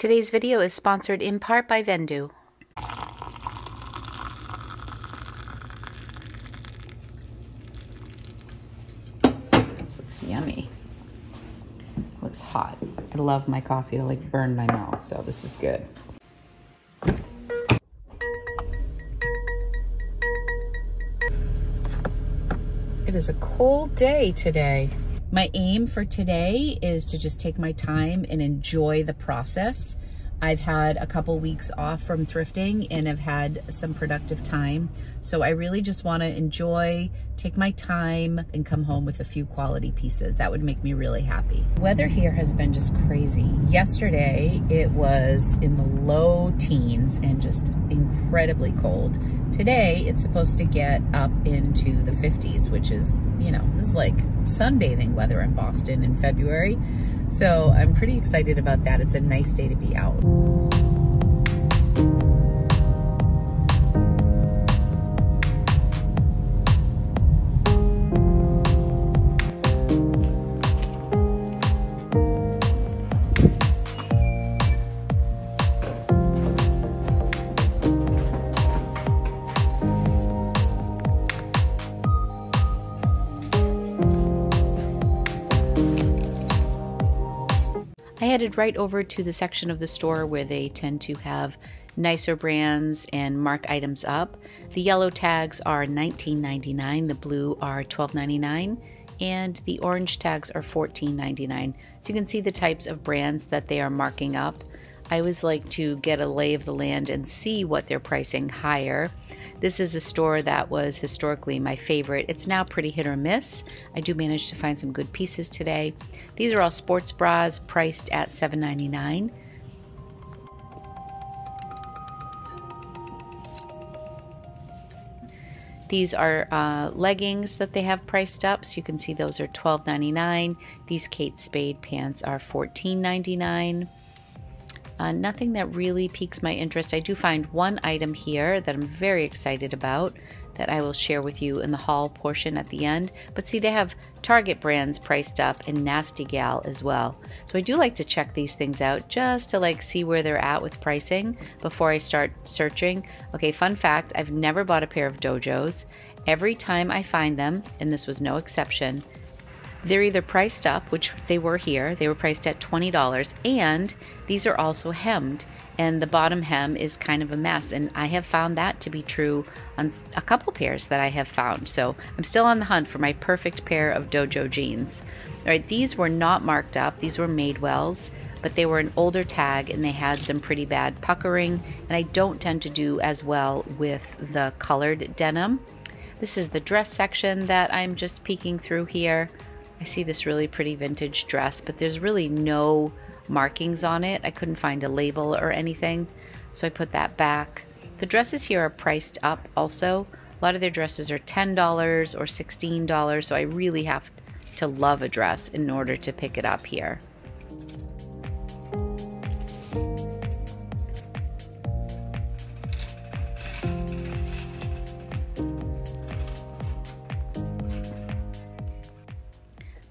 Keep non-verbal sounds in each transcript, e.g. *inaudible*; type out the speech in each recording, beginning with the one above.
Today's video is sponsored in part by Vendoo. This looks yummy. Looks hot. I love my coffee to like burn my mouth, so this is good. It is a cold day today. My aim for today is to just take my time and enjoy the process. I've had a couple weeks off from thrifting and have had some productive time. So I really just want to enjoy, take my time and come home with a few quality pieces. That would make me really happy. Weather here has been just crazy. Yesterday it was in the low teens and just incredibly cold. Today it's supposed to get up into the 50s, which is, you know, this is like sunbathing weather in Boston in February. So I'm pretty excited about that. It's a nice day to be out. Headed right over to the section of the store where they tend to have nicer brands and mark items up. The yellow tags are $19.99, the blue are $12.99, and the orange tags are $14.99. So you can see the types of brands that they are marking up. I always like to get a lay of the land and see what they're pricing higher. This is a store that was historically my favorite. It's now pretty hit or miss. I do manage to find some good pieces today. These are all sports bras priced at $7.99. These are uh, leggings that they have priced up, so you can see those are $12.99. These Kate Spade pants are $14.99. Uh, nothing that really piques my interest. I do find one item here that I'm very excited about that I will share with you in the haul portion at the end. But see, they have Target brands priced up and Nasty Gal as well. So I do like to check these things out just to like see where they're at with pricing before I start searching. Okay, fun fact, I've never bought a pair of Dojos. Every time I find them, and this was no exception, they're either priced up, which they were here, they were priced at $20, and these are also hemmed. And the bottom hem is kind of a mess. And I have found that to be true on a couple pairs that I have found. So I'm still on the hunt for my perfect pair of Dojo jeans. All right, these were not marked up, these were Madewells, but they were an older tag and they had some pretty bad puckering. And I don't tend to do as well with the colored denim. This is the dress section that I'm just peeking through here. I see this really pretty vintage dress, but there's really no markings on it. I couldn't find a label or anything, so I put that back. The dresses here are priced up also. A lot of their dresses are $10 or $16, so I really have to love a dress in order to pick it up here.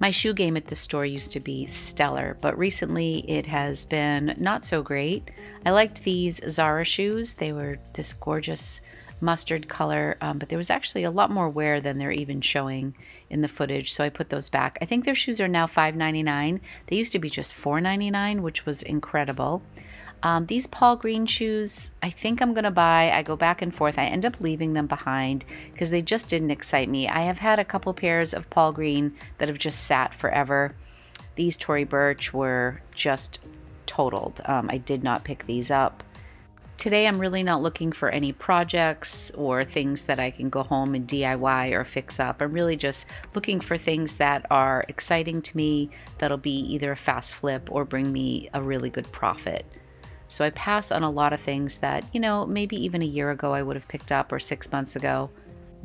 My shoe game at this store used to be stellar, but recently it has been not so great. I liked these Zara shoes. They were this gorgeous mustard color, um, but there was actually a lot more wear than they're even showing in the footage, so I put those back. I think their shoes are now $5.99. They used to be just $4.99, which was incredible. Um, these Paul Green shoes, I think I'm going to buy. I go back and forth. I end up leaving them behind because they just didn't excite me. I have had a couple pairs of Paul Green that have just sat forever. These Tory Burch were just totaled. Um, I did not pick these up. Today, I'm really not looking for any projects or things that I can go home and DIY or fix up. I'm really just looking for things that are exciting to me, that'll be either a fast flip or bring me a really good profit. So I pass on a lot of things that, you know, maybe even a year ago I would have picked up or six months ago.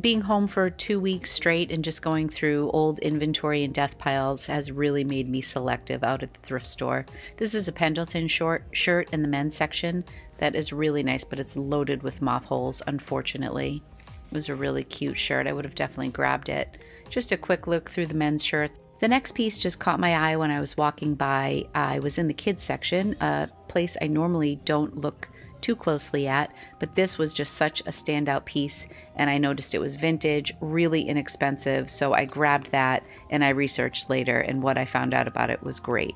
Being home for two weeks straight and just going through old inventory and death piles has really made me selective out at the thrift store. This is a Pendleton short shirt in the men's section that is really nice, but it's loaded with moth holes, unfortunately. It was a really cute shirt. I would have definitely grabbed it. Just a quick look through the men's shirts. The next piece just caught my eye when I was walking by. I was in the kids section, a place I normally don't look too closely at, but this was just such a standout piece, and I noticed it was vintage, really inexpensive, so I grabbed that and I researched later, and what I found out about it was great.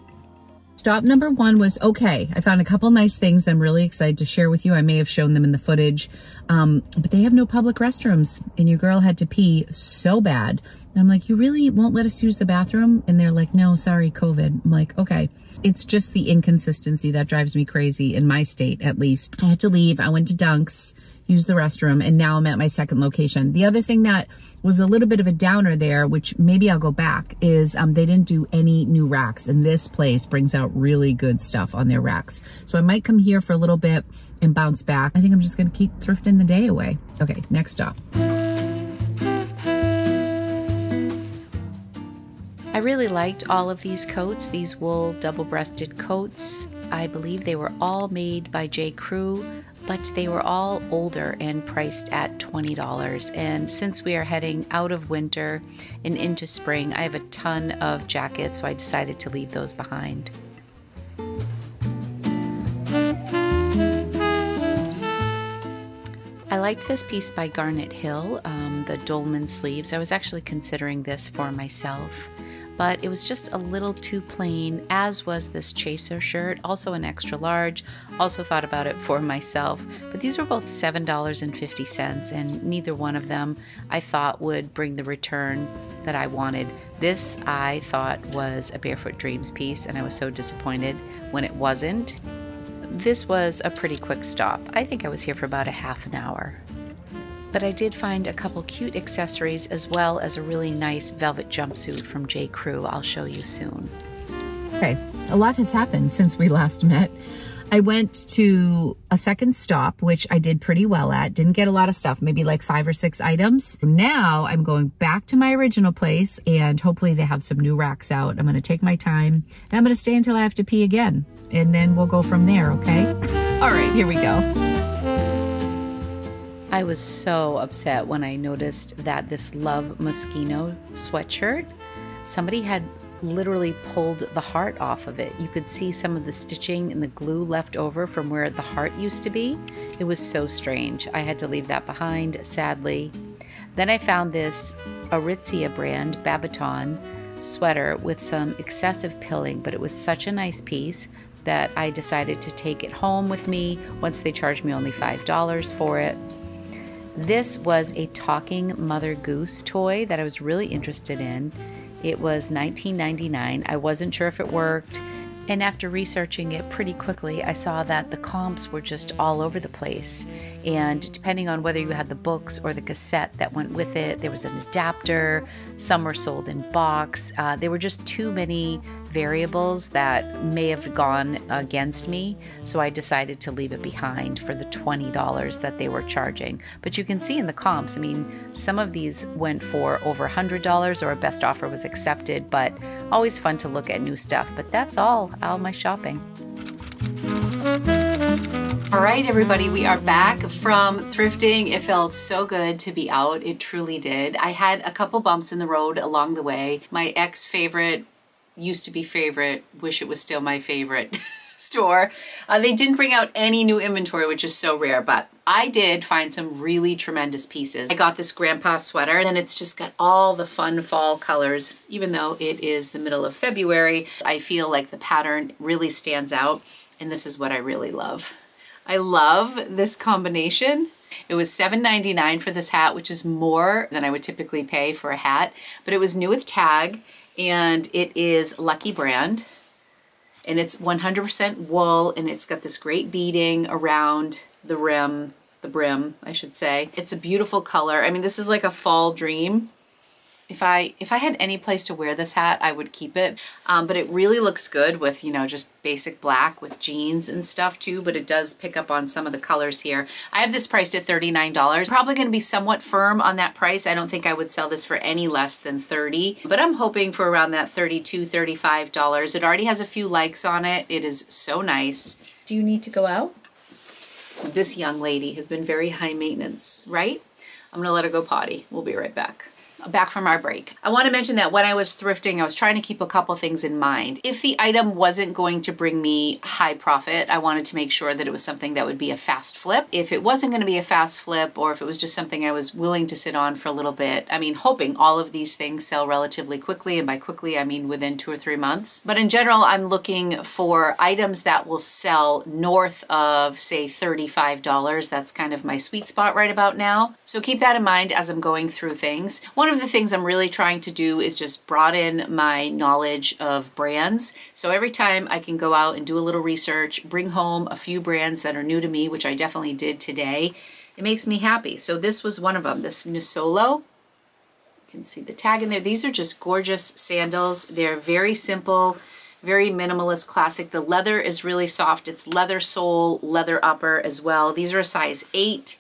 Stop number one was okay. I found a couple nice things that I'm really excited to share with you. I may have shown them in the footage, um, but they have no public restrooms, and your girl had to pee so bad. And I'm like, you really won't let us use the bathroom? And they're like, no, sorry, COVID. I'm like, okay. It's just the inconsistency that drives me crazy in my state, at least. I had to leave. I went to Dunk's, used the restroom, and now I'm at my second location. The other thing that was a little bit of a downer there, which maybe I'll go back, is um, they didn't do any new racks. And this place brings out really good stuff on their racks. So I might come here for a little bit and bounce back. I think I'm just going to keep thrifting the day away. Okay, next stop. I really liked all of these coats, these wool double-breasted coats. I believe they were all made by J. Crew, but they were all older and priced at $20. And since we are heading out of winter and into spring, I have a ton of jackets, so I decided to leave those behind. I liked this piece by Garnet Hill, um, the dolman sleeves. I was actually considering this for myself but it was just a little too plain, as was this chaser shirt, also an extra large. Also thought about it for myself, but these were both $7.50, and neither one of them I thought would bring the return that I wanted. This I thought was a Barefoot Dreams piece, and I was so disappointed when it wasn't. This was a pretty quick stop. I think I was here for about a half an hour but I did find a couple cute accessories as well as a really nice velvet jumpsuit from J. Crew I'll show you soon. Okay, a lot has happened since we last met. I went to a second stop, which I did pretty well at. Didn't get a lot of stuff, maybe like five or six items. Now I'm going back to my original place and hopefully they have some new racks out. I'm gonna take my time and I'm gonna stay until I have to pee again. And then we'll go from there, okay? All right, here we go. I was so upset when I noticed that this Love Moschino sweatshirt, somebody had literally pulled the heart off of it. You could see some of the stitching and the glue left over from where the heart used to be. It was so strange. I had to leave that behind, sadly. Then I found this Aritzia brand Babaton sweater with some excessive pilling, but it was such a nice piece that I decided to take it home with me once they charged me only $5 for it. This was a talking Mother Goose toy that I was really interested in. It was $19.99. I wasn't sure if it worked. And after researching it pretty quickly, I saw that the comps were just all over the place. And depending on whether you had the books or the cassette that went with it, there was an adapter. Some were sold in box. Uh, there were just too many variables that may have gone against me. So I decided to leave it behind for the $20 that they were charging. But you can see in the comps, I mean, some of these went for over $100 or a best offer was accepted, but always fun to look at new stuff. But that's all, all my shopping. All right, everybody, we are back from thrifting. It felt so good to be out. It truly did. I had a couple bumps in the road along the way. My ex favorite used to be favorite, wish it was still my favorite *laughs* store. Uh, they didn't bring out any new inventory, which is so rare, but I did find some really tremendous pieces. I got this grandpa sweater and it's just got all the fun fall colors. Even though it is the middle of February, I feel like the pattern really stands out and this is what I really love. I love this combination. It was $7.99 for this hat, which is more than I would typically pay for a hat, but it was new with tag and it is Lucky Brand and it's 100% wool and it's got this great beading around the rim, the brim, I should say. It's a beautiful color. I mean, this is like a fall dream if I if I had any place to wear this hat, I would keep it. Um, but it really looks good with, you know, just basic black with jeans and stuff too, but it does pick up on some of the colors here. I have this priced at $39. Probably going to be somewhat firm on that price. I don't think I would sell this for any less than 30, but I'm hoping for around that $32, $35. It already has a few likes on it. It is so nice. Do you need to go out? This young lady has been very high maintenance, right? I'm gonna let her go potty. We'll be right back. Back from our break. I want to mention that when I was thrifting, I was trying to keep a couple things in mind. If the item wasn't going to bring me high profit, I wanted to make sure that it was something that would be a fast flip. If it wasn't going to be a fast flip, or if it was just something I was willing to sit on for a little bit, I mean, hoping all of these things sell relatively quickly, and by quickly, I mean within two or three months. But in general, I'm looking for items that will sell north of, say, $35. That's kind of my sweet spot right about now. So keep that in mind as I'm going through things. One of the things I'm really trying to do is just broaden my knowledge of brands. So every time I can go out and do a little research, bring home a few brands that are new to me, which I definitely did today, it makes me happy. So this was one of them, this Nisolo. You can see the tag in there. These are just gorgeous sandals. They're very simple, very minimalist classic. The leather is really soft. It's leather sole, leather upper as well. These are a size 8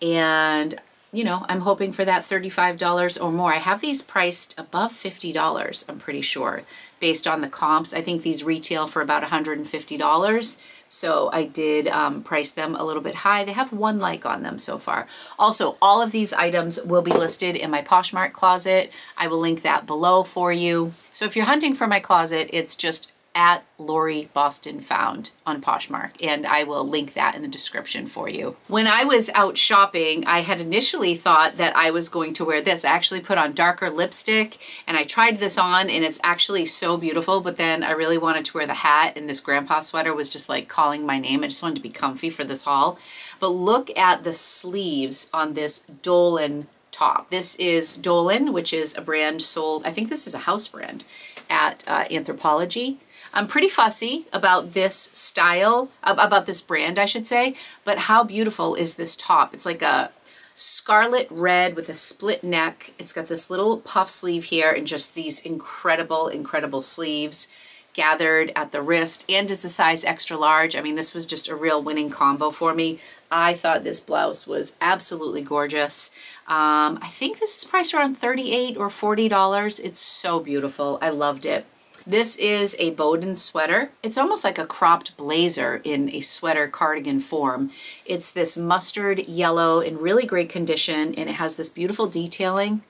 and you know, I'm hoping for that $35 or more. I have these priced above $50, I'm pretty sure, based on the comps. I think these retail for about $150. So I did um, price them a little bit high. They have one like on them so far. Also, all of these items will be listed in my Poshmark closet. I will link that below for you. So if you're hunting for my closet, it's just at Lori Boston Found on Poshmark, and I will link that in the description for you. When I was out shopping, I had initially thought that I was going to wear this. I actually put on darker lipstick, and I tried this on, and it's actually so beautiful, but then I really wanted to wear the hat, and this grandpa sweater was just like calling my name. I just wanted to be comfy for this haul. But look at the sleeves on this Dolan top. This is Dolan, which is a brand sold, I think this is a house brand at uh, Anthropologie. I'm pretty fussy about this style, about this brand, I should say, but how beautiful is this top? It's like a scarlet red with a split neck. It's got this little puff sleeve here and just these incredible, incredible sleeves gathered at the wrist and it's a size extra large. I mean, this was just a real winning combo for me. I thought this blouse was absolutely gorgeous. Um, I think this is priced around 38 or $40. It's so beautiful. I loved it. This is a Boden sweater. It's almost like a cropped blazer in a sweater cardigan form. It's this mustard yellow in really great condition and it has this beautiful detailing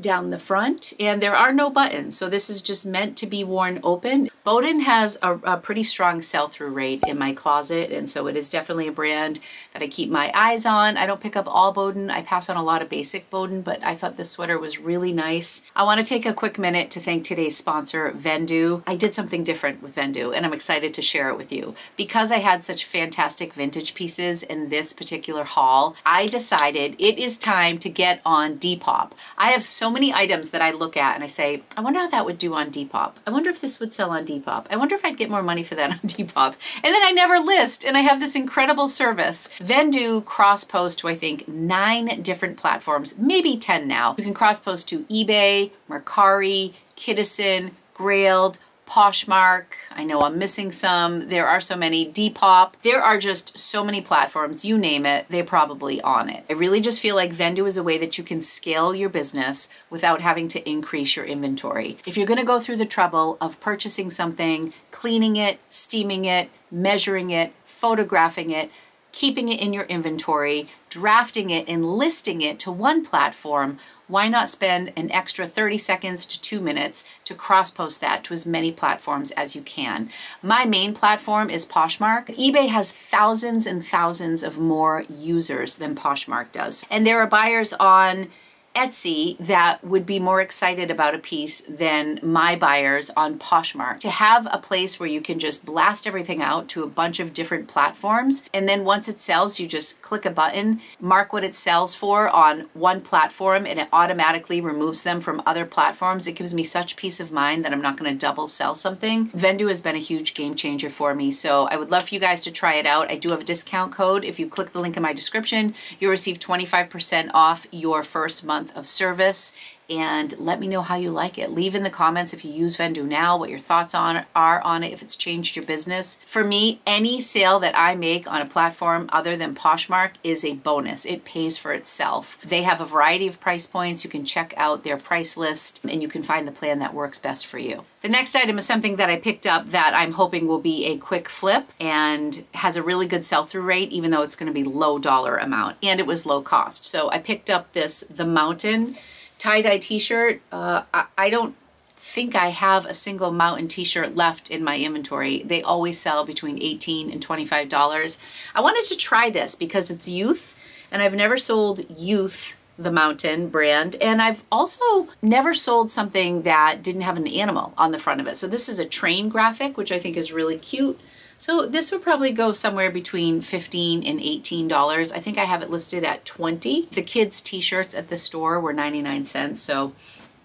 down the front and there are no buttons so this is just meant to be worn open. Boden has a, a pretty strong sell-through rate in my closet and so it is definitely a brand that I keep my eyes on. I don't pick up all Boden, I pass on a lot of basic Boden but I thought this sweater was really nice. I want to take a quick minute to thank today's sponsor Vendoo. I did something different with Vendoo and I'm excited to share it with you. Because I had such fantastic vintage pieces in this particular haul, I decided it is time to get on Depop. I have so so many items that I look at and I say, I wonder how that would do on Depop. I wonder if this would sell on Depop. I wonder if I'd get more money for that *laughs* on Depop. And then I never list and I have this incredible service. Vendoo cross post to I think nine different platforms, maybe 10 now. You can cross post to eBay, Mercari, Kidizen, Grailed, Poshmark. I know I'm missing some. There are so many. Depop. There are just so many platforms. You name it, they're probably on it. I really just feel like Vendoo is a way that you can scale your business without having to increase your inventory. If you're going to go through the trouble of purchasing something, cleaning it, steaming it, measuring it, photographing it, keeping it in your inventory, drafting it, and listing it to one platform, why not spend an extra 30 seconds to two minutes to cross post that to as many platforms as you can? My main platform is Poshmark. eBay has thousands and thousands of more users than Poshmark does. And there are buyers on Etsy that would be more excited about a piece than my buyers on Poshmark. To have a place where you can just blast everything out to a bunch of different platforms, and then once it sells, you just click a button, mark what it sells for on one platform, and it automatically removes them from other platforms. It gives me such peace of mind that I'm not going to double sell something. Vendoo has been a huge game changer for me, so I would love for you guys to try it out. I do have a discount code. If you click the link in my description, you'll receive 25% off your first month month of service and let me know how you like it. Leave in the comments if you use Vendoo now, what your thoughts on are on it, if it's changed your business. For me, any sale that I make on a platform other than Poshmark is a bonus. It pays for itself. They have a variety of price points. You can check out their price list and you can find the plan that works best for you. The next item is something that I picked up that I'm hoping will be a quick flip and has a really good sell-through rate, even though it's gonna be low dollar amount and it was low cost. So I picked up this The Mountain tie-dye t-shirt. Uh, I, I don't think I have a single mountain t-shirt left in my inventory. They always sell between 18 and $25. I wanted to try this because it's youth and I've never sold youth the mountain brand and I've also never sold something that didn't have an animal on the front of it. So this is a train graphic which I think is really cute. So this would probably go somewhere between 15 and $18. I think I have it listed at 20. The kids t-shirts at the store were 99 cents. So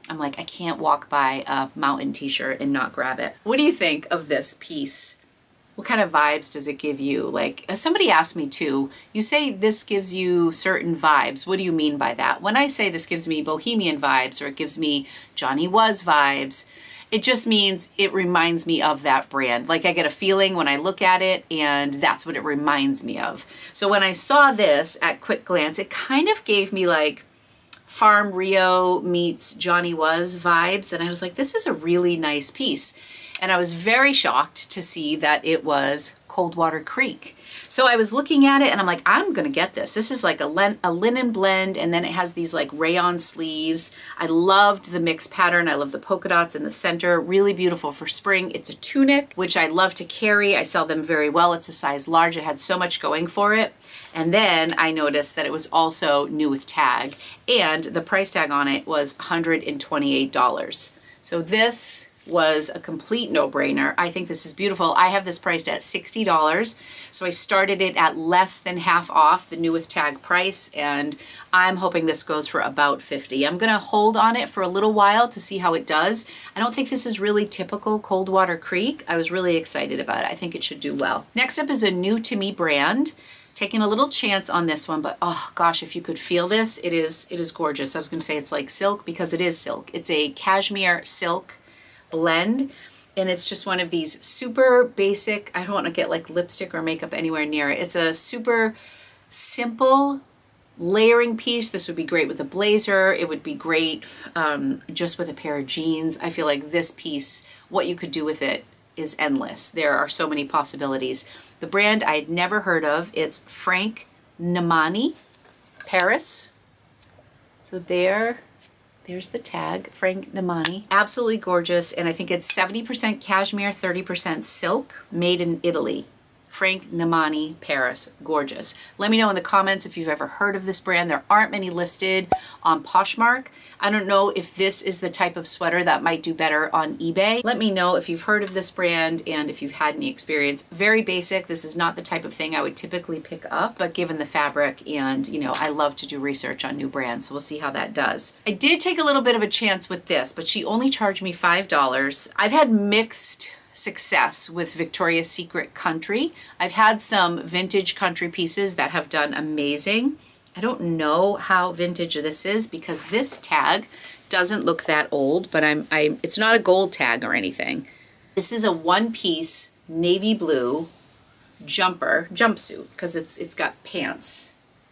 I'm like, I can't walk by a mountain t-shirt and not grab it. What do you think of this piece? What kind of vibes does it give you? Like uh, somebody asked me too, you say this gives you certain vibes. What do you mean by that? When I say this gives me bohemian vibes or it gives me Johnny Was vibes, it just means it reminds me of that brand. Like I get a feeling when I look at it and that's what it reminds me of. So when I saw this at quick glance, it kind of gave me like Farm Rio meets Johnny Was vibes. And I was like, this is a really nice piece. And I was very shocked to see that it was Coldwater Creek. So I was looking at it and I'm like, I'm gonna get this. This is like a, a linen blend and then it has these like rayon sleeves. I loved the mix pattern. I love the polka dots in the center. Really beautiful for spring. It's a tunic, which I love to carry. I sell them very well. It's a size large. It had so much going for it. And then I noticed that it was also new with tag and the price tag on it was $128. So this was a complete no-brainer. I think this is beautiful. I have this priced at $60. So I started it at less than half off the new with tag price and I'm hoping this goes for about 50. I'm gonna hold on it for a little while to see how it does. I don't think this is really typical Coldwater Creek. I was really excited about it. I think it should do well. Next up is a new to me brand taking a little chance on this one, but oh gosh, if you could feel this, it is it is gorgeous. I was gonna say it's like silk because it is silk. It's a cashmere silk blend and it's just one of these super basic, I don't want to get like lipstick or makeup anywhere near it. It's a super simple layering piece. This would be great with a blazer. It would be great um, just with a pair of jeans. I feel like this piece, what you could do with it is endless. There are so many possibilities. The brand I'd never heard of, it's Franck Namani, Paris. So there there's the tag, Franck Namani. Absolutely gorgeous, and I think it's 70% cashmere, 30% silk, made in Italy. Franck Namani Paris. Gorgeous. Let me know in the comments if you've ever heard of this brand. There aren't many listed on Poshmark. I don't know if this is the type of sweater that might do better on eBay. Let me know if you've heard of this brand and if you've had any experience. Very basic. This is not the type of thing I would typically pick up, but given the fabric and, you know, I love to do research on new brands, so we'll see how that does. I did take a little bit of a chance with this, but she only charged me $5. I've had mixed success with Victoria's Secret Country. I've had some vintage country pieces that have done amazing. I don't know how vintage this is because this tag doesn't look that old, but I'm, I, it's not a gold tag or anything. This is a one-piece navy blue jumper, jumpsuit, because it's it's got pants.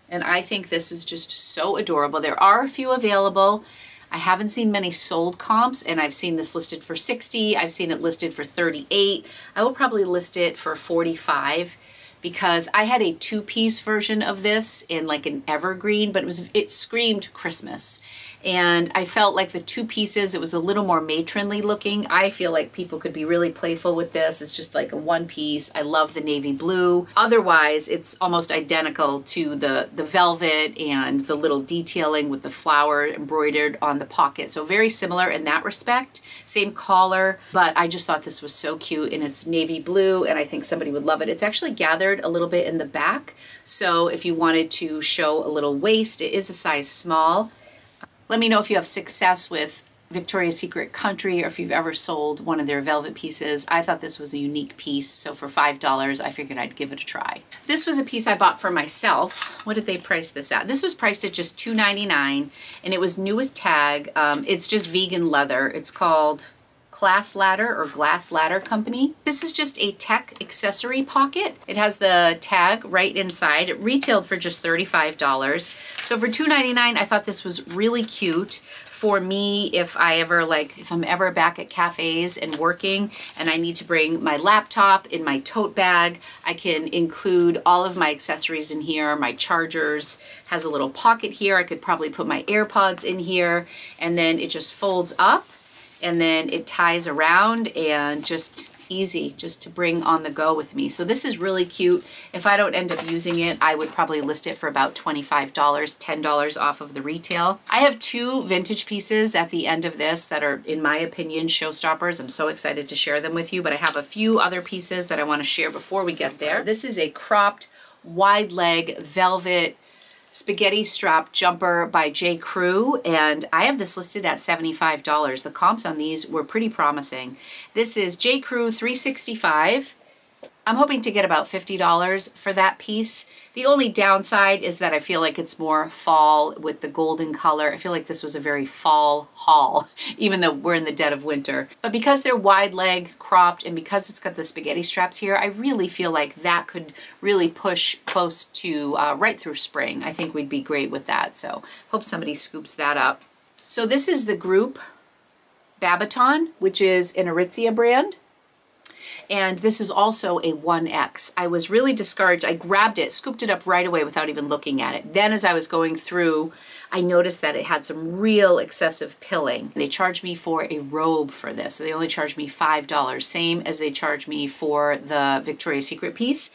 And I think this is just so adorable. There are a few available I haven't seen many sold comps and I've seen this listed for 60. I've seen it listed for 38. I will probably list it for 45 because I had a two-piece version of this in like an evergreen, but it was it screamed Christmas and I felt like the two pieces, it was a little more matronly looking. I feel like people could be really playful with this. It's just like a one piece. I love the navy blue. Otherwise, it's almost identical to the, the velvet and the little detailing with the flower embroidered on the pocket. So very similar in that respect. Same collar, but I just thought this was so cute and it's navy blue and I think somebody would love it. It's actually gathered a little bit in the back. So if you wanted to show a little waist, it is a size small. Let me know if you have success with Victoria's Secret Country or if you've ever sold one of their velvet pieces. I thought this was a unique piece, so for $5, I figured I'd give it a try. This was a piece I bought for myself. What did they price this at? This was priced at just $2.99 and it was new with tag. Um, it's just vegan leather. It's called Class Ladder or Glass Ladder Company. This is just a tech accessory pocket. It has the tag right inside. It retailed for just $35. So for $2.99, I thought this was really cute for me if I ever like, if I'm ever back at cafes and working and I need to bring my laptop in my tote bag, I can include all of my accessories in here, my chargers, has a little pocket here. I could probably put my AirPods in here and then it just folds up and then it ties around and just easy just to bring on the go with me. So this is really cute. If I don't end up using it, I would probably list it for about $25, $10 off of the retail. I have two vintage pieces at the end of this that are, in my opinion, showstoppers. I'm so excited to share them with you, but I have a few other pieces that I want to share before we get there. This is a cropped wide leg velvet spaghetti strap jumper by J. Crew, and I have this listed at $75. The comps on these were pretty promising. This is J. Crew 365 I'm hoping to get about $50 for that piece. The only downside is that I feel like it's more fall with the golden color. I feel like this was a very fall haul, *laughs* even though we're in the dead of winter. But because they're wide leg cropped and because it's got the spaghetti straps here, I really feel like that could really push close to uh, right through spring. I think we'd be great with that. So hope somebody scoops that up. So this is the group Babaton, which is an Aritzia brand and this is also a 1X. I was really discouraged. I grabbed it, scooped it up right away without even looking at it. Then as I was going through, I noticed that it had some real excessive pilling. They charged me for a robe for this. So they only charged me $5, same as they charged me for the Victoria's Secret piece.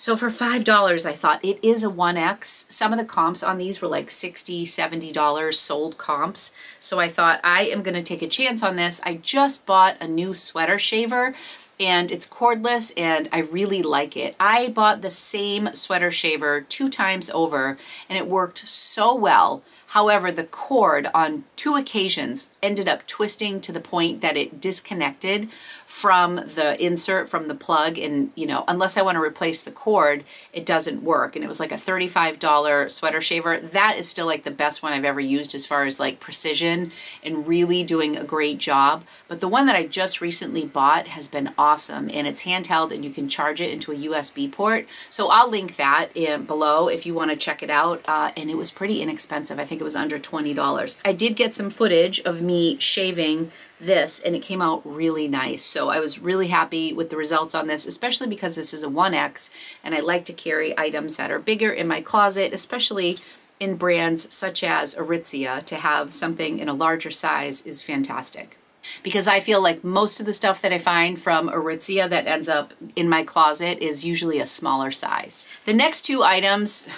So for $5, I thought it is a 1X. Some of the comps on these were like $60, $70 sold comps. So I thought I am gonna take a chance on this. I just bought a new sweater shaver and it's cordless and I really like it. I bought the same sweater shaver two times over and it worked so well. However, the cord on two occasions ended up twisting to the point that it disconnected from the insert from the plug and you know unless I want to replace the cord it doesn't work. And it was like a $35 sweater shaver. That is still like the best one I've ever used as far as like precision and really doing a great job. But the one that I just recently bought has been awesome and it's handheld and you can charge it into a USB port. So I'll link that in below if you want to check it out. Uh, and it was pretty inexpensive. I think it was under $20 I did get some footage of me shaving this and it came out really nice. So I was really happy with the results on this, especially because this is a 1X and I like to carry items that are bigger in my closet, especially in brands such as Aritzia. To have something in a larger size is fantastic because I feel like most of the stuff that I find from Aritzia that ends up in my closet is usually a smaller size. The next two items,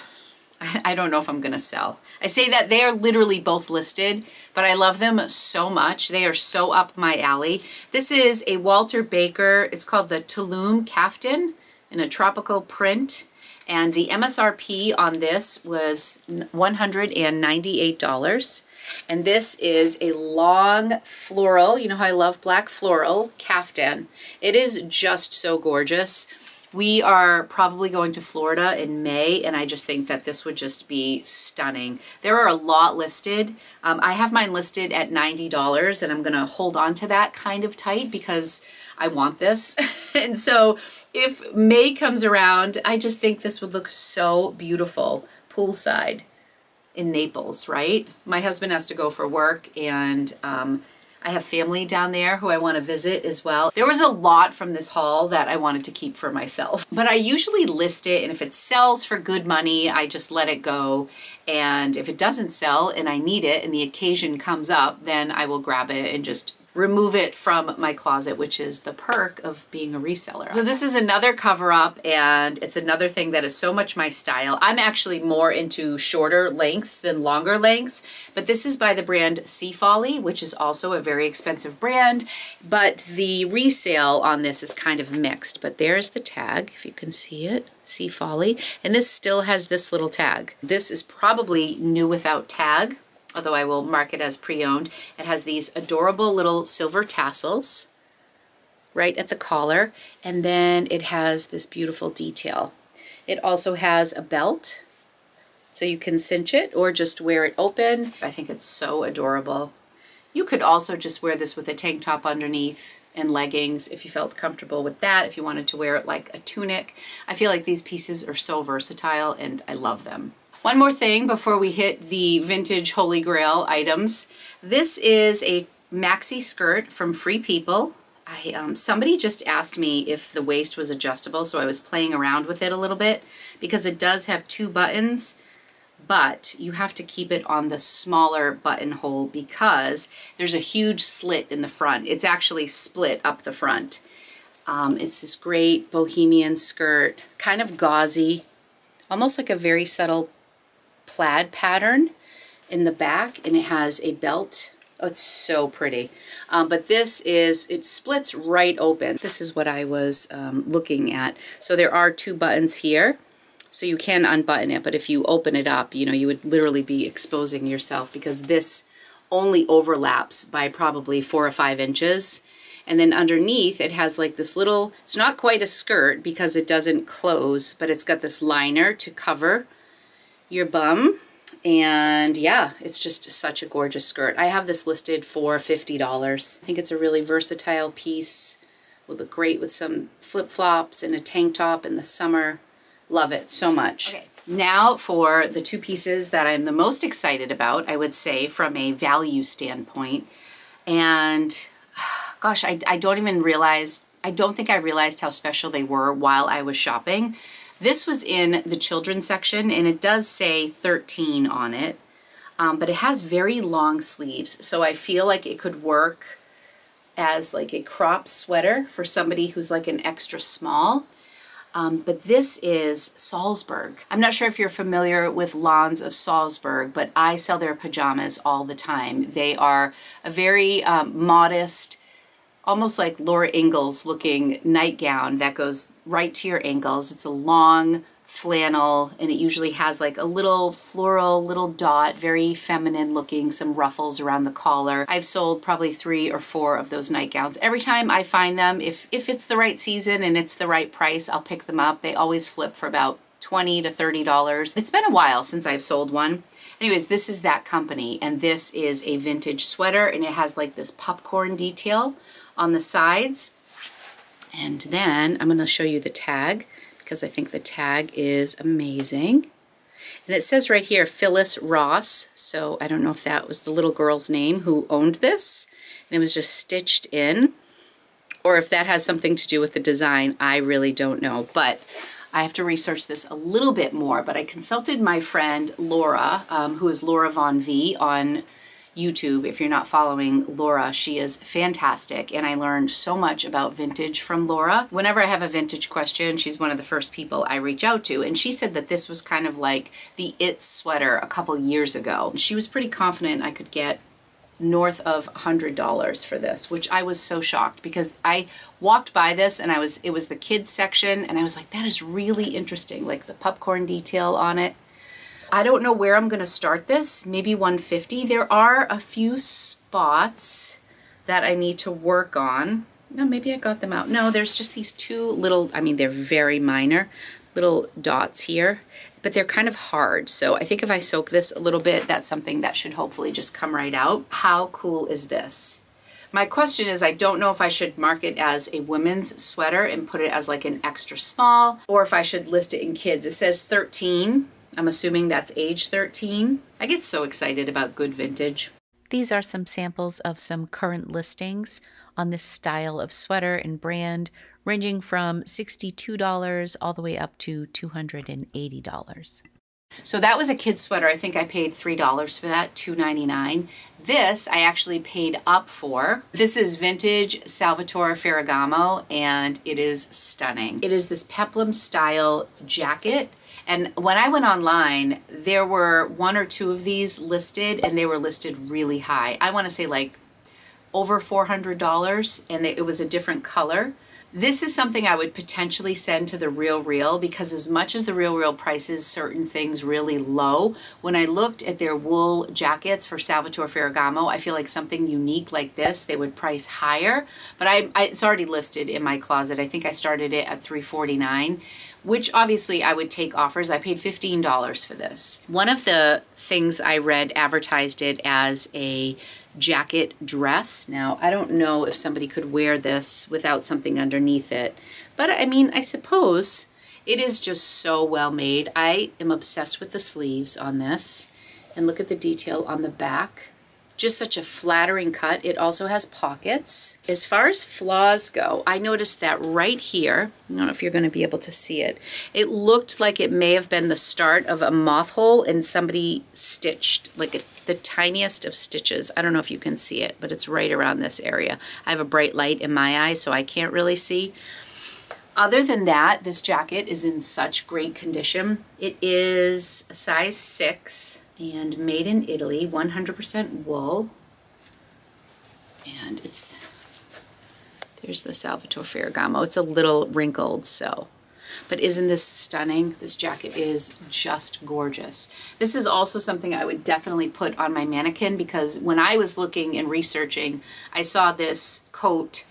*laughs* I don't know if I'm gonna sell. I say that they are literally both listed, but I love them so much. They are so up my alley. This is a Walter Baker, it's called the Tulum Kaftan in a tropical print. And the MSRP on this was $198. And this is a long floral, you know how I love black floral, kaftan. It is just so gorgeous. We are probably going to Florida in May, and I just think that this would just be stunning. There are a lot listed. Um, I have mine listed at $90, and I'm going to hold on to that kind of tight because I want this. *laughs* and so if May comes around, I just think this would look so beautiful poolside in Naples, right? My husband has to go for work, and um, I have family down there who I want to visit as well. There was a lot from this haul that I wanted to keep for myself, but I usually list it and if it sells for good money, I just let it go. And if it doesn't sell and I need it and the occasion comes up, then I will grab it and just remove it from my closet, which is the perk of being a reseller. So this is another cover up and it's another thing that is so much my style. I'm actually more into shorter lengths than longer lengths, but this is by the brand Seafolly, which is also a very expensive brand, but the resale on this is kind of mixed, but there's the tag, if you can see it. Seafolly, and this still has this little tag. This is probably new without tag, although I will mark it as pre-owned. It has these adorable little silver tassels right at the collar, and then it has this beautiful detail. It also has a belt, so you can cinch it or just wear it open. I think it's so adorable. You could also just wear this with a tank top underneath and leggings if you felt comfortable with that, if you wanted to wear it like a tunic. I feel like these pieces are so versatile and I love them. One more thing before we hit the vintage holy grail items. This is a maxi skirt from Free People. I, um, somebody just asked me if the waist was adjustable, so I was playing around with it a little bit because it does have two buttons but you have to keep it on the smaller buttonhole because there's a huge slit in the front. It's actually split up the front. Um, it's this great bohemian skirt, kind of gauzy, almost like a very subtle plaid pattern in the back, and it has a belt. Oh, it's so pretty. Um, but this is, it splits right open. This is what I was um, looking at. So there are two buttons here so you can unbutton it, but if you open it up, you know, you would literally be exposing yourself because this only overlaps by probably four or five inches. And then underneath it has like this little, it's not quite a skirt because it doesn't close, but it's got this liner to cover your bum. And yeah, it's just such a gorgeous skirt. I have this listed for $50. I think it's a really versatile piece. Will look great with some flip-flops and a tank top in the summer. Love it so much. Okay. Now for the two pieces that I'm the most excited about, I would say from a value standpoint. And *sighs* gosh, I, I don't even realize, I don't think I realized how special they were while I was shopping. This was in the children's section and it does say 13 on it, um, but it has very long sleeves. So I feel like it could work as like a crop sweater for somebody who's like an extra small. Um, but this is Salzburg. I'm not sure if you're familiar with Lanz of Salzburg, but I sell their pajamas all the time. They are a very um, modest, almost like Laura Ingalls looking nightgown that goes right to your ankles. It's a long flannel and it usually has like a little floral little dot very feminine looking some ruffles around the collar. I've sold probably three or four of those nightgowns. Every time i find them if if it's the right season and it's the right price i'll pick them up. They always flip for about 20 to 30 dollars. It's been a while since i've sold one. Anyways this is that company and this is a vintage sweater and it has like this popcorn detail on the sides and then i'm going to show you the tag because I think the tag is amazing. And it says right here, Phyllis Ross. So I don't know if that was the little girl's name who owned this. And it was just stitched in. Or if that has something to do with the design, I really don't know. But I have to research this a little bit more. But I consulted my friend Laura, um, who is Laura Von V on YouTube. If you're not following Laura, she is fantastic and I learned so much about vintage from Laura. Whenever I have a vintage question, she's one of the first people I reach out to and she said that this was kind of like the It sweater a couple years ago. She was pretty confident I could get north of $100 for this, which I was so shocked because I walked by this and I was, it was the kids section and I was like, that is really interesting. Like the popcorn detail on it. I don't know where I'm going to start this, maybe 150. There are a few spots that I need to work on. No, maybe I got them out. No, there's just these two little, I mean, they're very minor little dots here, but they're kind of hard. So I think if I soak this a little bit, that's something that should hopefully just come right out. How cool is this? My question is, I don't know if I should mark it as a women's sweater and put it as like an extra small, or if I should list it in kids. It says 13, I'm assuming that's age 13. I get so excited about good vintage. These are some samples of some current listings on this style of sweater and brand, ranging from $62 all the way up to $280. So that was a kid's sweater. I think I paid $3 for that, $2.99. This I actually paid up for. This is vintage Salvatore Ferragamo and it is stunning. It is this peplum style jacket and when I went online, there were one or two of these listed and they were listed really high. I want to say like over $400 and it was a different color. This is something I would potentially send to the Real Real because as much as the Real Real prices certain things really low, when I looked at their wool jackets for Salvatore Ferragamo, I feel like something unique like this, they would price higher. But I, I it's already listed in my closet. I think I started it at 349 which obviously I would take offers. I paid $15 for this. One of the things I read advertised it as a jacket dress. Now, I don't know if somebody could wear this without something underneath it, but I mean, I suppose it is just so well made. I am obsessed with the sleeves on this. And look at the detail on the back just such a flattering cut. It also has pockets. As far as flaws go, I noticed that right here, I don't know if you're gonna be able to see it, it looked like it may have been the start of a moth hole and somebody stitched like a, the tiniest of stitches. I don't know if you can see it, but it's right around this area. I have a bright light in my eye, so I can't really see. Other than that, this jacket is in such great condition. It is a size six and made in Italy, 100% wool. And it's, there's the Salvatore Ferragamo. It's a little wrinkled, so. But isn't this stunning? This jacket is just gorgeous. This is also something I would definitely put on my mannequin because when I was looking and researching, I saw this coat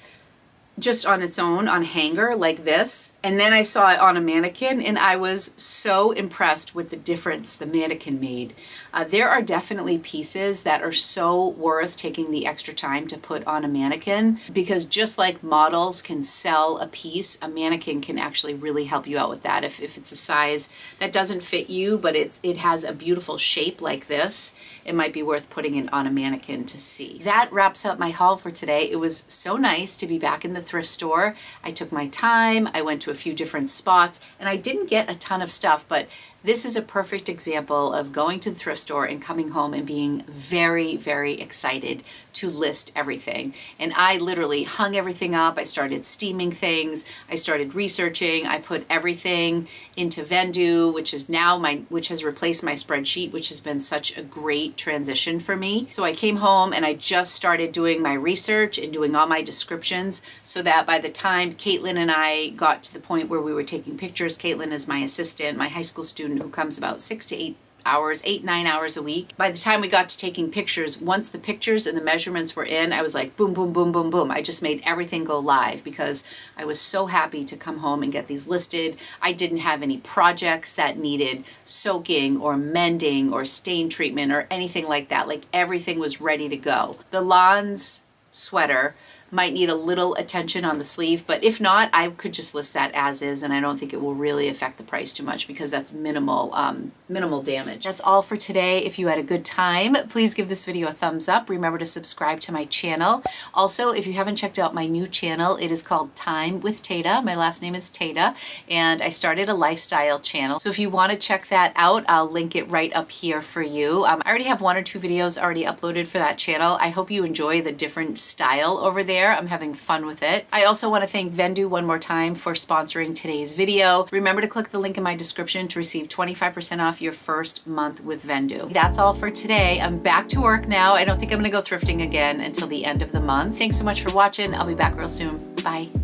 just on its own on hanger like this. And then I saw it on a mannequin and I was so impressed with the difference the mannequin made. Uh, there are definitely pieces that are so worth taking the extra time to put on a mannequin because just like models can sell a piece, a mannequin can actually really help you out with that. If, if it's a size that doesn't fit you, but it's it has a beautiful shape like this, it might be worth putting it on a mannequin to see. That wraps up my haul for today. It was so nice to be back in the thrift store. I took my time, I went to a few different spots, and I didn't get a ton of stuff, but this is a perfect example of going to the thrift store and coming home and being very, very excited to list everything. And I literally hung everything up. I started steaming things. I started researching. I put everything into Vendoo, which is now my, which has replaced my spreadsheet, which has been such a great transition for me. So I came home and I just started doing my research and doing all my descriptions so that by the time Caitlin and I got to the point where we were taking pictures, Caitlin is my assistant, my high school student who comes about six to eight hours, eight, nine hours a week. By the time we got to taking pictures, once the pictures and the measurements were in, I was like, boom, boom, boom, boom, boom. I just made everything go live because I was so happy to come home and get these listed. I didn't have any projects that needed soaking or mending or stain treatment or anything like that. Like everything was ready to go. The Lanz sweater might need a little attention on the sleeve, but if not, I could just list that as is, and I don't think it will really affect the price too much because that's minimal, um, minimal damage. That's all for today. If you had a good time, please give this video a thumbs up. Remember to subscribe to my channel. Also, if you haven't checked out my new channel, it is called Time with Tata. My last name is Tata, and I started a lifestyle channel. So if you want to check that out, I'll link it right up here for you. Um, I already have one or two videos already uploaded for that channel. I hope you enjoy the different style over there there. I'm having fun with it. I also want to thank Vendoo one more time for sponsoring today's video. Remember to click the link in my description to receive 25% off your first month with Vendoo. That's all for today. I'm back to work now. I don't think I'm going to go thrifting again until the end of the month. Thanks so much for watching. I'll be back real soon. Bye.